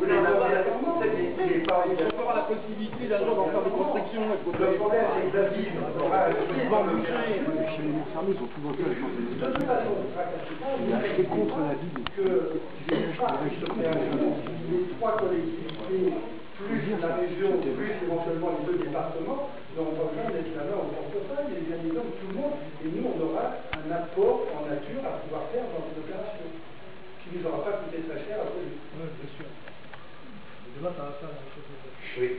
voulez avoir la il n'est pas... Il faut avoir la possibilité d'un jour d'en faire des constructions. Le problème, c'est que David aura le vont le Chez les fermés, ils ont tout voté avec De toute façon, C'est contre la vie. que les trois collectivités, plus la région, plus éventuellement les deux départements, n'auront pas besoin d'être là en portefeuille, et bien évidemment tout le monde, et nous on aura un apport en nature à pouvoir faire dans cette opération, qui nous aura pas coûté très cher à produire. Oui, bien sûr. Demain, ça va faire la chose. Oui.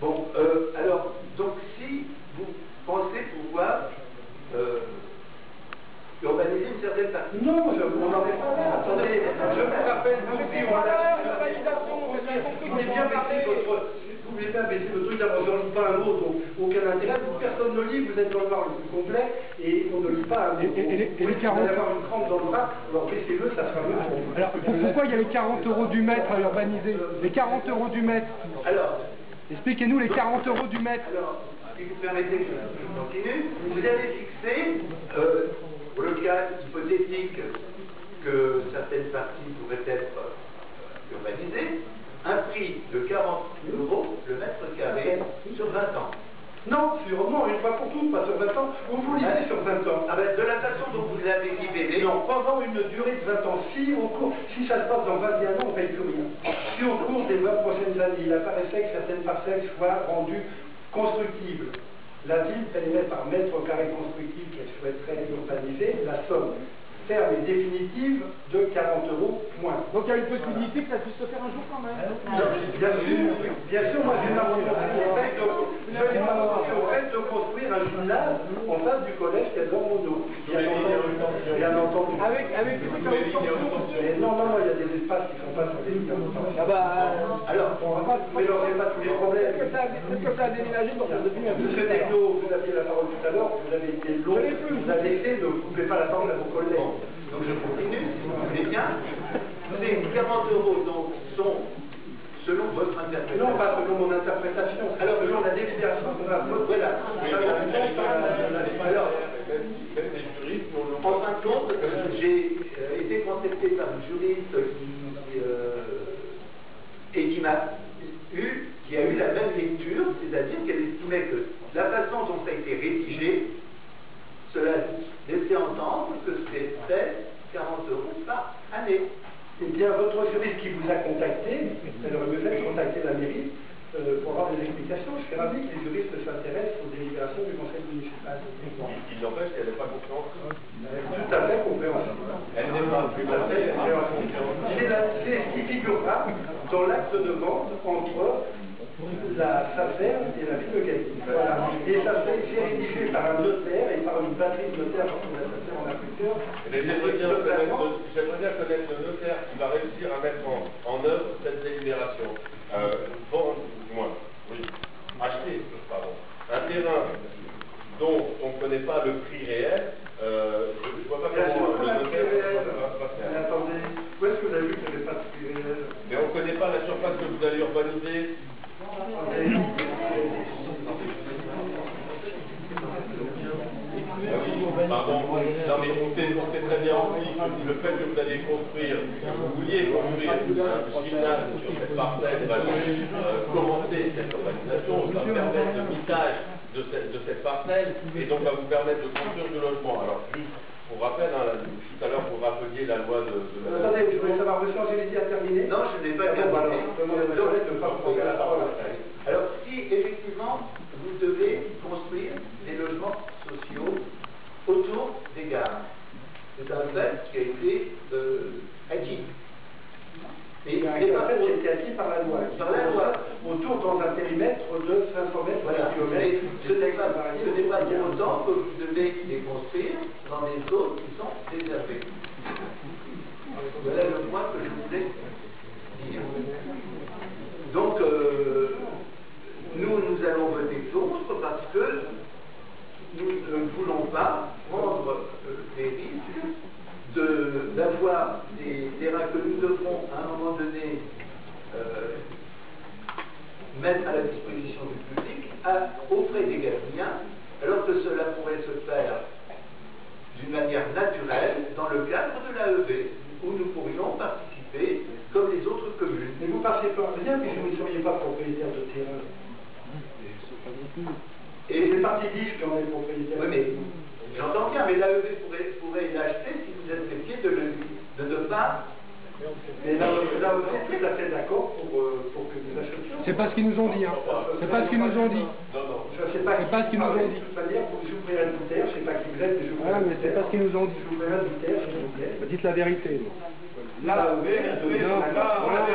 Bon, euh, alors, donc si vous pensez pouvoir euh, urbaniser une certaine partie. Non, je, on n'en est pas là. Attendez, je vous rappelle, vous, Avec on l'a. Vous voulez bien baisser votre. Vous voulez bien baisser le truc, d'abord, je ne lis pas un mot, donc aucun intérêt. Vous, personne ne lit, vous êtes dans le noir le plus complet, et on ne lit pas un mot. Et- et- et les- et les Vous 40 allez avoir une crampe dans le bras, alors baissez-le, ça sera mieux pour vous. Alors, pour- pourquoi il y a les 40 euros du mètre à urbaniser Les 40 euros du mètre Alors, Expliquez-nous les 40 euros du mètre. alors, si vous permettez que je continue, vous avez fixé, euh, pour le cas hypothétique que certaines parties pourraient être euh, urbanisées, un prix de 40 euros le mètre carré sur 20 ans. Non, sûrement, une fois pour toutes, pas sur 20 ans. Vous vous lisez sur 20 ans. Ah ben, de la façon dont vous l'avez libellé, Non, pendant une durée de 20 ans, si au cours, si ça se passe dans 21 ans, on ne paye plus rien. Si au cours des 20 prochaines années, il apparaissait que certaines parcelles soient rendues constructibles, la ville paierait par mètre carré constructible qu'elle souhaiterait urbaniser la somme et définitive de 40 euros, point. Donc il y a une possibilité que ça puisse se faire un jour quand même. Bien sûr, bien sûr, moi j'ai ma volonté au fait de, fait construire un gymnase en face du collège qui est dans mon dos. Bien entendu. Avec, avec. Mais non, non, non, il y a des espaces qui ne sont pas sur tension. Ah bah. euh, alors, On va pas mélanger pas tous les problèmes. Peut-être que ça a- peut-être que ça a déménagé pour un peu Monsieur Techno, vous aviez la parole tout à l'heure, vous avez été long, vous avez laissé, ne coupez pas la parole à vos collègues. Donc je continue, si vous voulez bien. Ces 40 euros donc sont, selon votre Non, interprétation, pas selon mon interprétation, alors selon la délibération qu'on a votée. Voilà. Alors, en fin de compte, euh, j'ai euh, été contacté par une juriste qui, euh, et qui m'a eu, qui a eu la même lecture, c'est-à-dire qu'elle estimait que la façon dont ça a été rédigé, cela laissait entendre que c'était 40 euros par année. Eh bien, votre juriste qui vous a contacté, elle aurait mieux fait de contacter la mairie euh, pour avoir des explications. Je suis ravi que les juristes s'intéressent aux délibérations du conseil municipal. Il n'empêche qu'elle n'est pas compréhensible. Tout à fait compréhensible. Elle n'est pas plus Tout à fait compréhensible. C'est ce qui figurera dans l'acte de vente entre la SACER et la ville de Gaïti. Voilà. Et ça c'est rédigé par un notaire que la SACER en. Mais J'aimerais bien, connaître le- notaire qui va réussir à mettre en, en œuvre cette délibération. Euh, du moins, oui, acheter, pardon, un terrain dont on ne connaît pas le prix réel, euh, je ne vois pas comment le notaire va, va Mais faire. attendez, où est-ce que vous avez vu qu'il n'y avait pas de prix réel Mais on ne connaît pas la surface que vous allez urbaniser. Ah oui, pardon, non mais on sait, on sait très bien aussi que le fait que vous allez construire, que vous vouliez construire un gymnase sur cette parcelle va euh, commencer cette urbanisation, va permettre le mitage de cette, de cette parcelle et donc va vous permettre de construire du logement. Alors juste pour rappel, hein, là, tout à l'heure vous rappeliez la loi de, de la... Attendez, je voulais savoir, monsieur Angélici a terminé Non, je n'ai pas terminé. alors, demandez à ma collègue de ne pas prendre la parole après. Alors, si effectivement vous devez construire des logements sociaux autour des gares, c'est un fait qui a été euh, acquis. Et Il y a c'est un pas fait pour- qui acquis par la loi. Par la loi. Autour dans un périmètre de 500 mètres par kilomètre. ce n'est pas, ce n'est pas pour autant que vous devez les construire dans des zones qui sont réservées. Voilà le point que je voulais dire. Donc, euh, nous, nous allons voter contre parce que nous ne voulons pas prendre euh, les risques de- d'avoir des terrains que nous devrons à un moment donné euh, mettre à la disposition du frais des gardiens, alors que cela pourrait se faire d'une manière naturelle dans le cadre de l'AEV, où nous pourrions participer comme les autres communes. Mais vous passez pas rien puisque vous ne seriez pas propriétaire de terrain. Et Et c'est parti d'Yves qui en est propriétaire. Oui, mais j'entends bien, mais l'AEV pourrait, pourrait l'acheter si vous acceptiez de, le, de ne pas. Mais là, là aussi, tout à fait d'accord pour, euh, pour que nous achetions. C'est pas ce qu'ils nous ont dit, hein. C'est pas ce qu'ils nous ont dit. Non, non. Je ne sais pas C'est pas ce qu'ils nous ont dit. De toute manière, vous ouvrirez le bouteille, je ne sais pas qui vous êtes, mais je Ah, mais c'est pas ce qu'ils nous ont dit. Bouteille, s'il vous plaît. Dites la vérité. non. Là, oui, oui, là, on la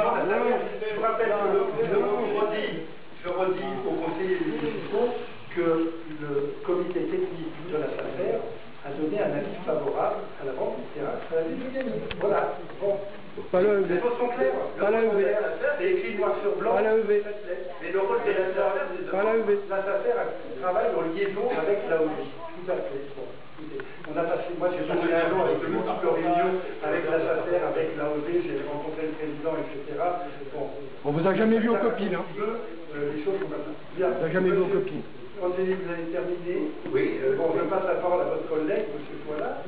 non. dernière, je rappelle que le, je redis, je redis aux conseillers municipaux que le comité technique de la SAFER a donné un avis favorable à la vente la. Voilà. Bon. Pas le Les choses sont claires. Pas la EV. C'est écrit noir sur blanc. Pas la EV. Mais le rôle de la SAFER, c'est de- Pas la EV. La SAFER travaille en liaison avec la OV. Tout à fait. On a passé, moi j'ai passé un an avec de multiples réunions avec la SAFER, avec la OV, j'ai rencontré le président, etc. Bon. On vous a jamais vu aux copines, hein. Euh, Les choses sont comme ça. Bien. On vous a jamais vu aux copines. Quand vous avez terminé, Oui, euh, bon, je passe la parole à votre collègue, monsieur Foila.